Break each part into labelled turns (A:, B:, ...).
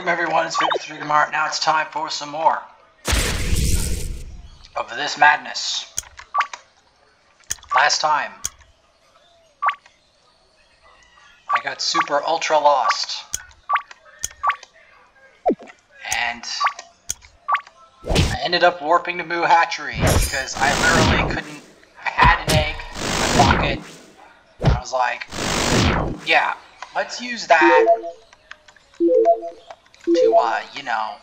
A: Welcome everyone, it's Victor Mart. Now it's time for some more of this madness. Last time, I got super ultra lost. And I ended up warping to Moo Hatchery because I literally couldn't, I had an egg in my pocket. I was like, yeah, let's use that to, uh, you know,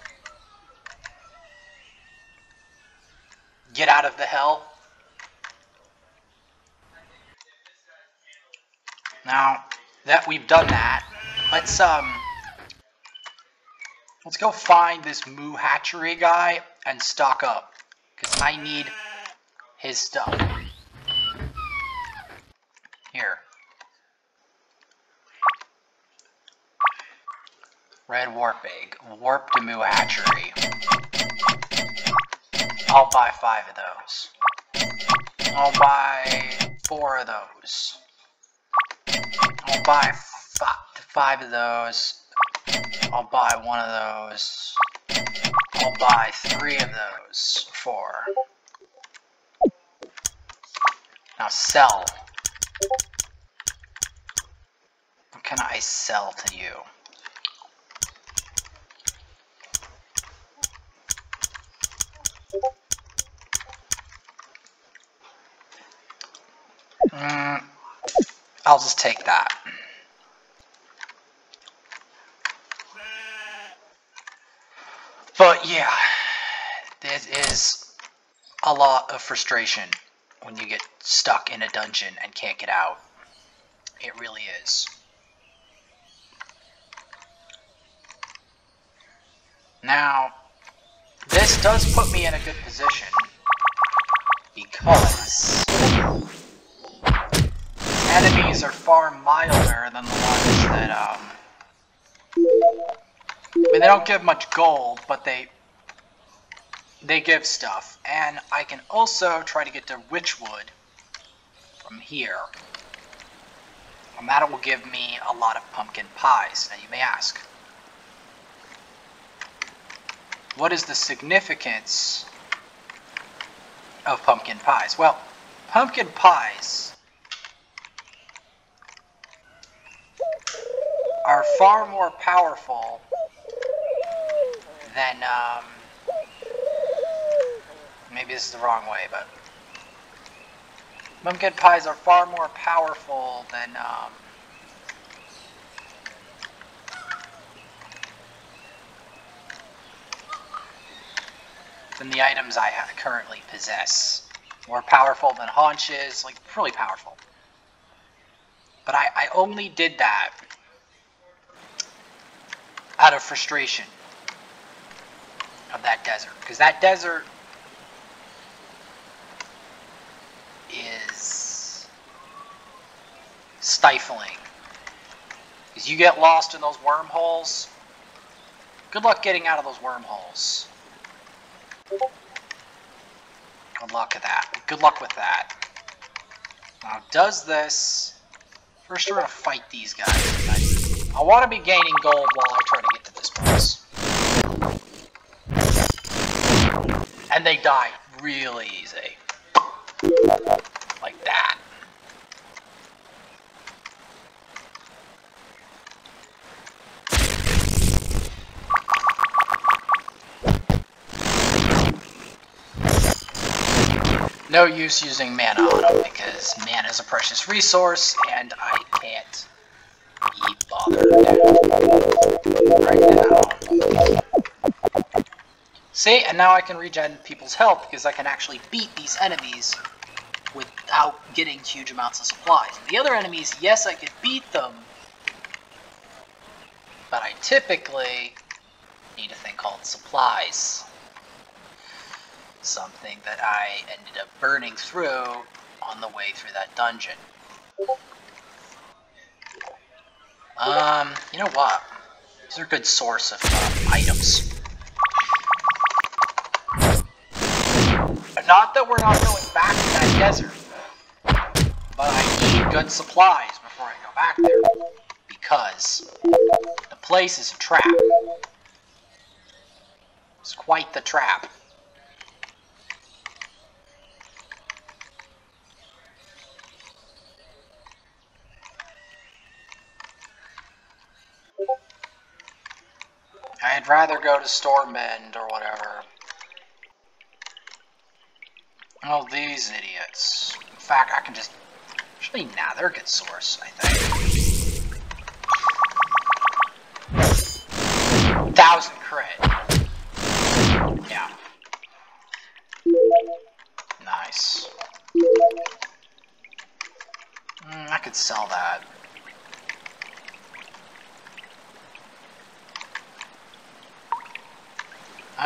A: get out of the hell. Now that we've done that, let's, um, let's go find this Moo Hatchery guy and stock up. Because I need his stuff. Here. Red Warp Egg. Warp Moo Hatchery. I'll buy five of those. I'll buy four of those. I'll buy five of those. I'll buy one of those. I'll buy three of those. Four. Now sell. What can I sell to you? Mm, I'll just take that. But yeah, this is a lot of frustration when you get stuck in a dungeon and can't get out. It really is. Now, this does put me in a good position because enemies are far milder than the ones that, um... I mean, they don't give much gold, but they... They give stuff. And I can also try to get to Witchwood from here. And that will give me a lot of pumpkin pies. Now you may ask, what is the significance of pumpkin pies? Well, pumpkin pies are far more powerful than, um, maybe this is the wrong way, but pumpkin pies are far more powerful than, um, than the items I currently possess. More powerful than haunches, like really powerful. But I, I only did that out of frustration of that desert. Because that desert is stifling. Because you get lost in those wormholes, good luck getting out of those wormholes. Good luck with that. Good luck with that. Now, does this... First, we're going to fight these guys. I want to be gaining gold while I try to get to this place. And they die really easy. Like that. No use using mana on them because mana is a precious resource and I can't be bothered right now. See, and now I can regen people's health because I can actually beat these enemies without getting huge amounts of supplies. The other enemies, yes, I could beat them, but I typically need a thing called supplies. Something that I ended up burning through on the way through that dungeon. Um, you know what? These are a good source of uh, items. Not that we're not going back to that desert, but I need good supplies before I go back there, because the place is a trap. It's quite the trap. I'd rather go to Stormbend or whatever. Oh, these idiots. In fact, I can just... Actually, nah, they're a good source, I think. Thousand crit. Yeah. Nice. Mm, I could sell that.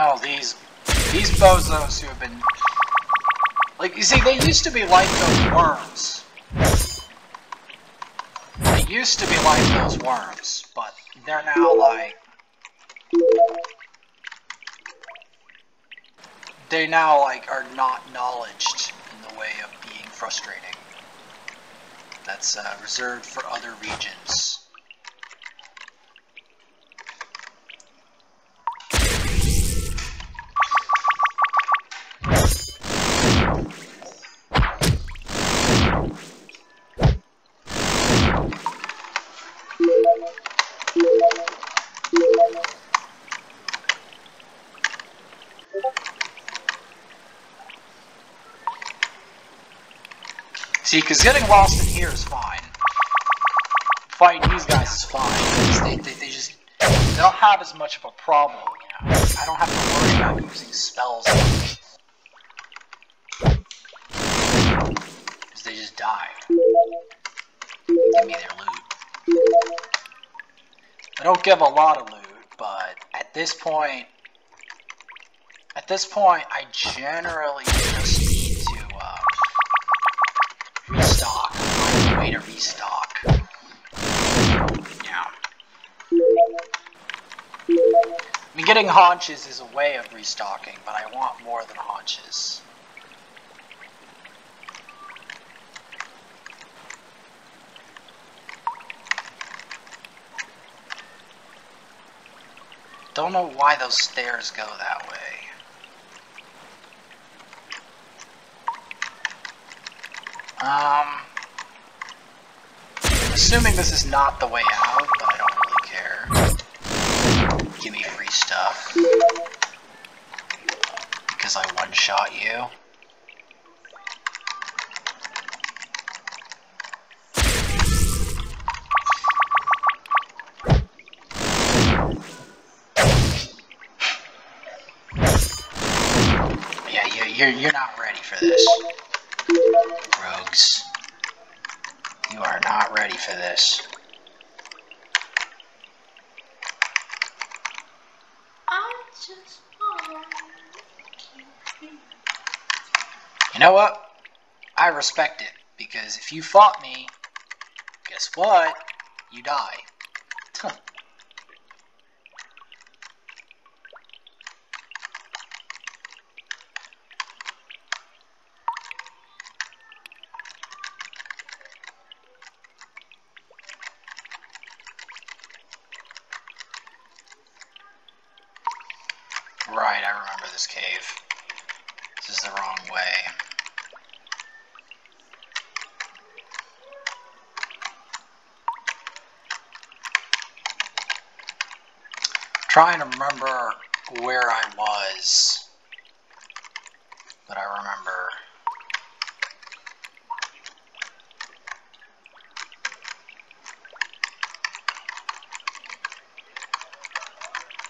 A: Oh, these these bozos who have been like you see, they used to be like those worms. They used to be like those worms, but they're now like they now like are not knowledged in the way of being frustrating. That's uh, reserved for other regions. See, because getting lost in here is fine. Fighting these guys is fine. They, they, they just they don't have as much of a problem. I don't have to worry about using spells. Because they just die. Give me their loot. I don't give a lot of loot, but at this point, at this point, I generally Way to restock. Yeah. I mean, getting haunches is a way of restocking, but I want more than haunches. Don't know why those stairs go that way. Um, assuming this is not the way out, but I don't really care. Give me free stuff. Because I one-shot you. Yeah, you, you're, you're not ready for this. Rogues. Not ready for this.
B: I just
A: You know what? I respect it, because if you fought me, guess what? You die. Huh. Right, I remember this cave. This is the wrong way. Trying to remember where I was. But I remember.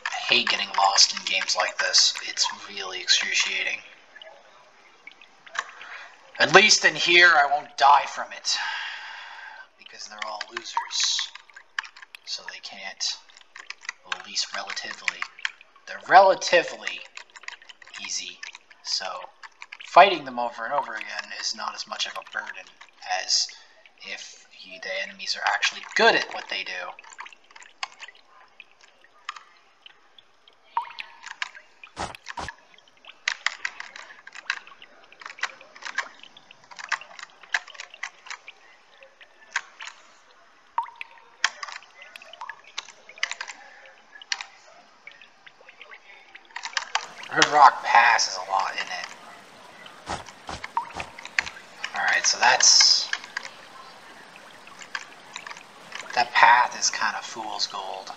A: I hate getting lost in games like this. It's really excruciating. At least in here, I won't die from it. Because they're all losers. So they can't. At least relatively. They're relatively easy. So fighting them over and over again is not as much of a burden as if you, the enemies are actually good at what they do. Red Rock Pass is a lot in it. Alright, so that's... That path is kind of fool's gold.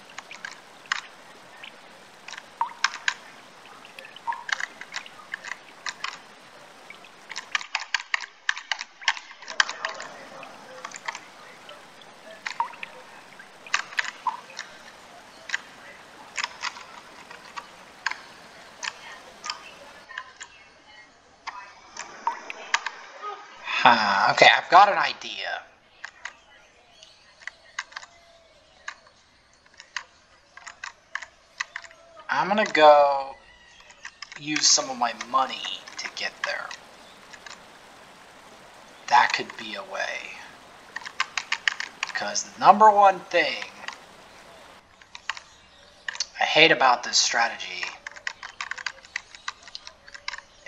A: Huh, okay, I've got an idea. I'm gonna go use some of my money to get there. That could be a way. Because the number one thing I hate about this strategy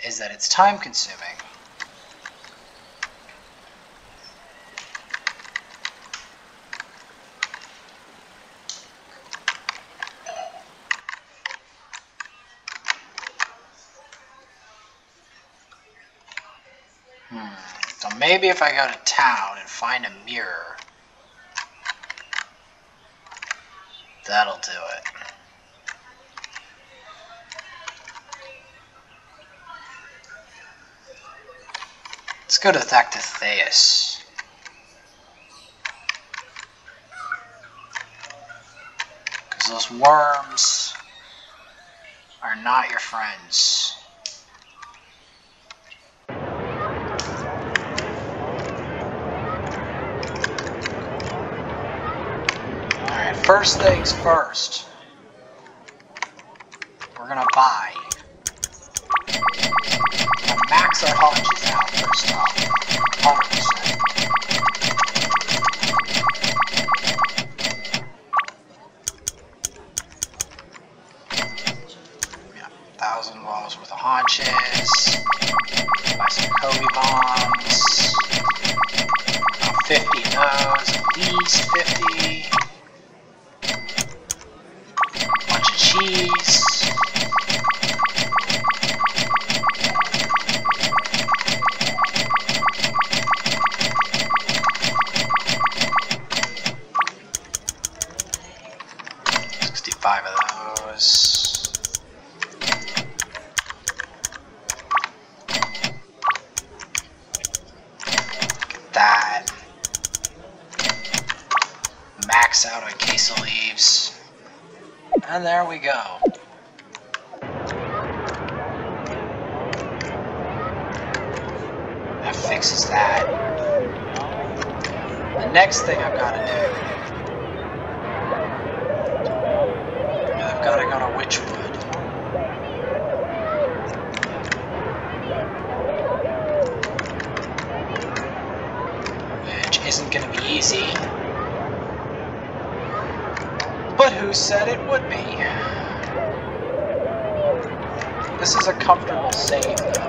A: is that it's time consuming. So maybe if I go to town and find a mirror, that'll do it. Let's go to Thactithaeus. Because those worms are not your friends. Alright, first things first. We're gonna buy. Max our haunches out first off. 100%. Yeah, thousand walls worth of haunches. Buy some Kobe bombs. About 50 of those, at least 50. 55 of those. That. Max out a case of leaves. And there we go. That fixes that. The next thing I've got to do easy. But who said it would be? This is a comfortable save, though.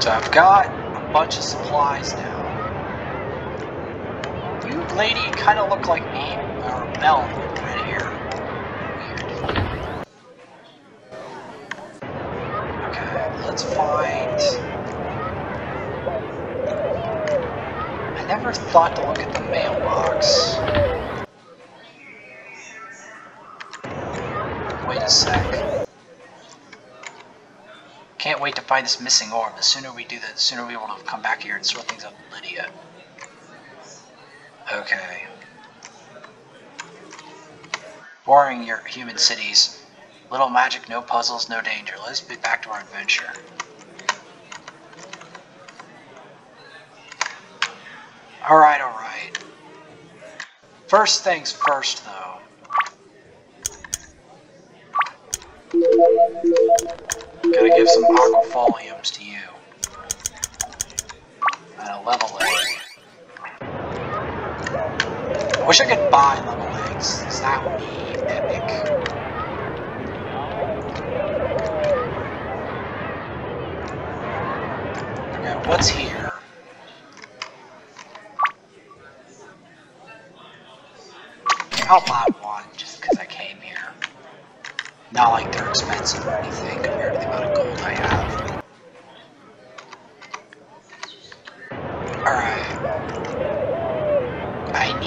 A: So I've got a bunch of supplies now. Lady kind of looked like me, or Mel right here. Weird. Okay, let's find. I never thought to look at the mailbox. Wait a sec. Can't wait to find this missing orb. The sooner we do that, the sooner we will come back here and sort things out with Lydia. Okay. Boring your human cities. Little magic, no puzzles, no danger. Let's be back to our adventure. Alright, alright. First things first, though. Gotta give some aquafoliums to you. And a level egg. I wish I could buy level eggs. because that would be epic. Okay, what's here? I'll buy one, just because I came here. Not like they're expensive or anything compared to the amount of gold I have.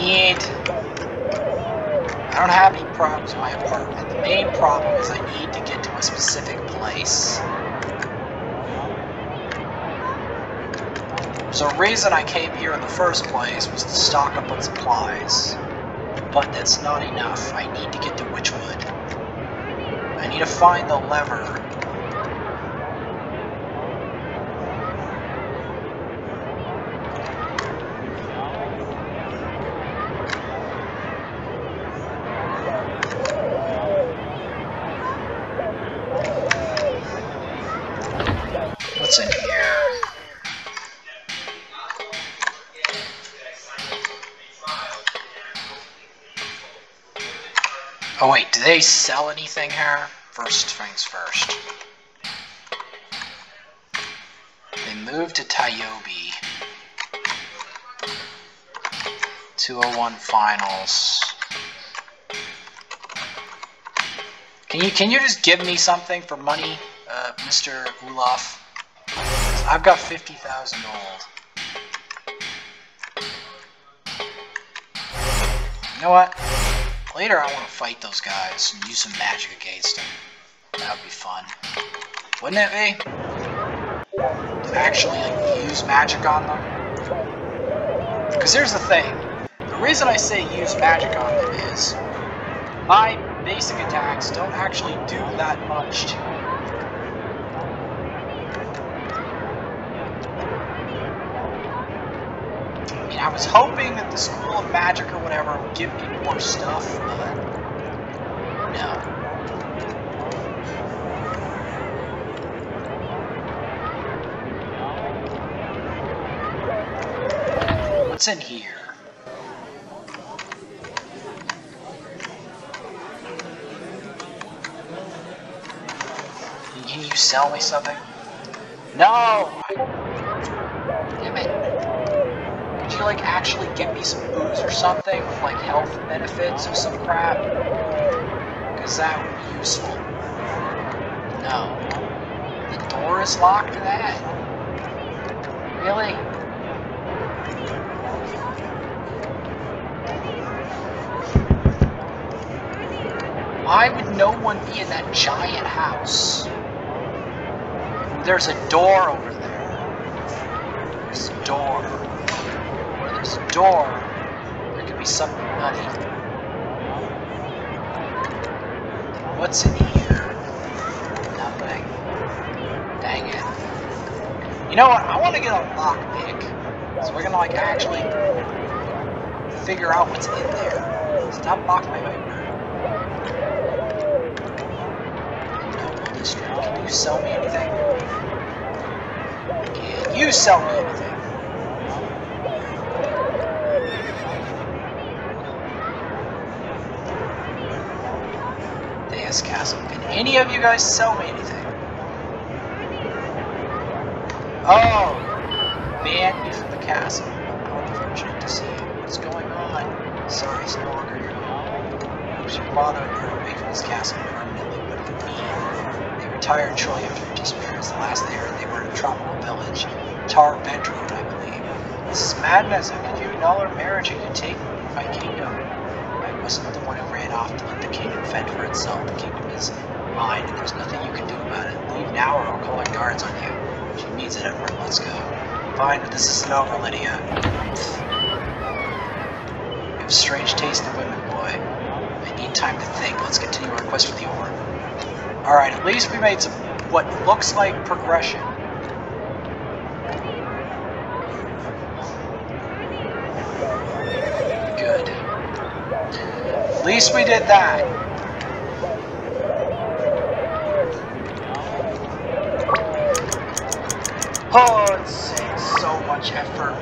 A: Need... I don't have any problems in my apartment. The main problem is I need to get to a specific place. There's a reason I came here in the first place was to stock up on supplies. But that's not enough. I need to get to Witchwood. I need to find the lever. They sell anything here? First things first. They moved to Tayobi. 201 finals. Can you can you just give me something for money, uh, Mr. Olaf? I've got 50,000 gold. You know what? Later I want to fight those guys and use some magic against them. That would be fun. Wouldn't it be? To actually like, use magic on them? Because here's the thing. The reason I say use magic on them is my basic attacks don't actually do that much to I was hoping that the School of Magic or whatever would give me more stuff, but no. What's in here? Can you sell me something? No! Damn it. Could like, actually get me some booze or something with, like, health benefits or some crap? Because that would be useful. No. The door is locked to that? Really? Why would no one be in that giant house? There's a door over there. There's a door. A door, there could be something nutty. What's in here? Nothing. Dang it. You know what? I want to get a lockpick. So we're gonna like actually figure out what's in there. Stop blocking my way. Can you sell me anything? Can you sell me anything? Thais Castle. Can any of you guys sell me anything? Oh! Banned me from the castle. How unfortunate to see. What's going on? Sorry, it's no longer your home. Oops, your father and her away from this castle permanently. You mean? They retired shortly after disappearance. The last they heard, they were in a tropical village. Tar Bedroad, I believe. This is madness. How could you annul our marriage and you take my kingdom? I wasn't the one who ran off to let the kingdom fend for itself. The kingdom is mine, and there's nothing you can do about it. Leave now or I'll call our guards on you. She means it, Edward. Let's go. Fine, but this isn't over, Lydia. You have strange taste in women, boy. I need time to think. Let's continue our quest for the orb. Alright, at least we made some, what looks like progression. Least we did that. Oh, it takes so much effort.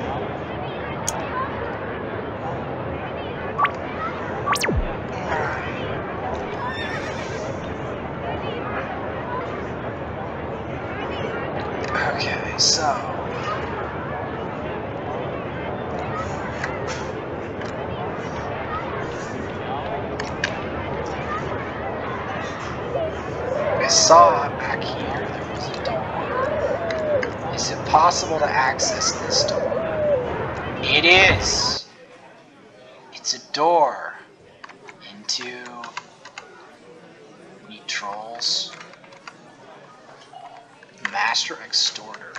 A: Okay, so saw back here there was a door. Is it possible to access this door? It is! It's a door into Neat Trolls. Master Extorter.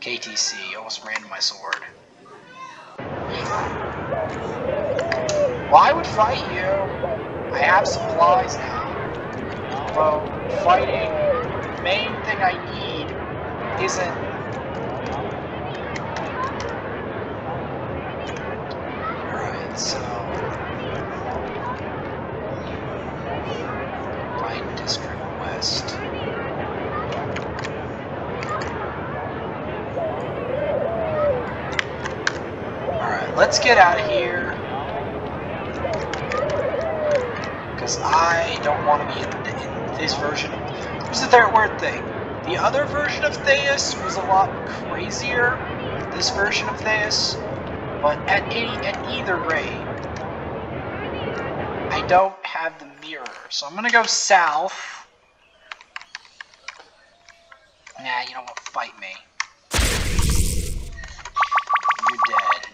A: KTC, almost ran my sword. Well, would fight you. I have supplies now. Although, fighting, the main thing I need isn't... Alright, so... District West. Alright, let's get out of here. Because I don't want to be in this version of... Here's the third word thing. The other version of Thais was a lot crazier. This version of Thais. But at, any, at either rate, I don't have the mirror. So I'm to go south. Nah, you know what? Fight me. You're dead.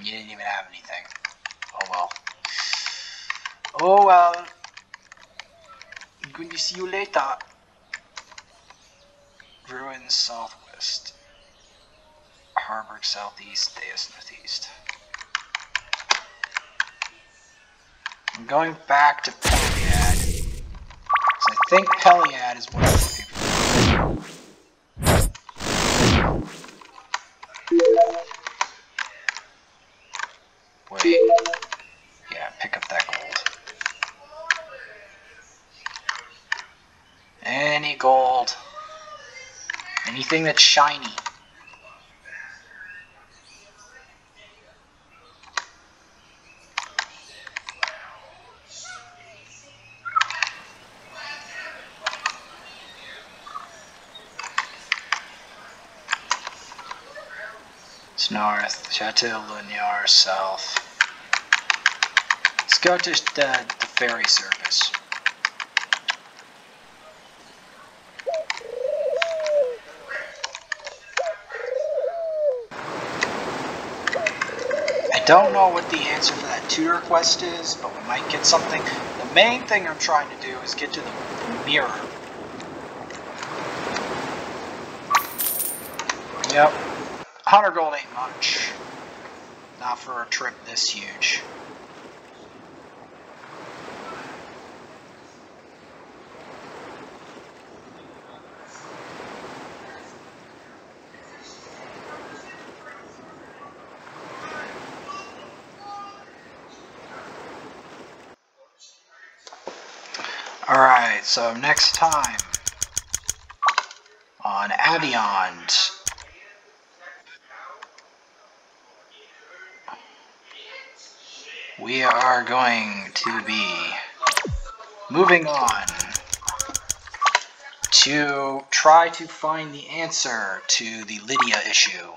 A: You didn't even have anything. Oh well. Oh well. Good to see you later. Ruins southwest. Harburg southeast, Thais northeast. I'm going back to Peliad. I think Peliad is what I'm looking for. Wait. Yeah, pick up that gold. Any gold. Anything that's shiny. It's north, Chateau Linear south. Let's go to the, the ferry service. Don't know what the answer for that tutor quest is, but we might get something. The main thing I'm trying to do is get to the, mirror. Yep. 100 gold ain't much. Not for a trip this huge. Alright, so next time on Aveyond. We are going to be moving on to try to find the answer to the Lydia issue.